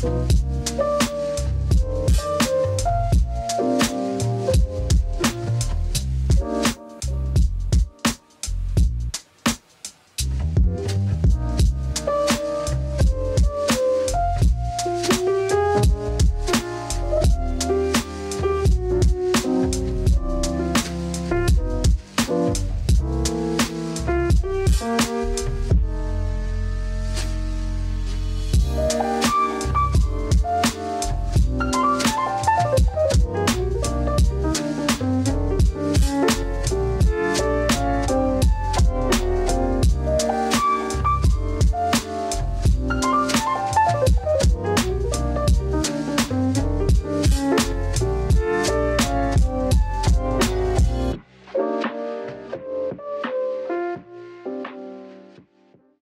Bye.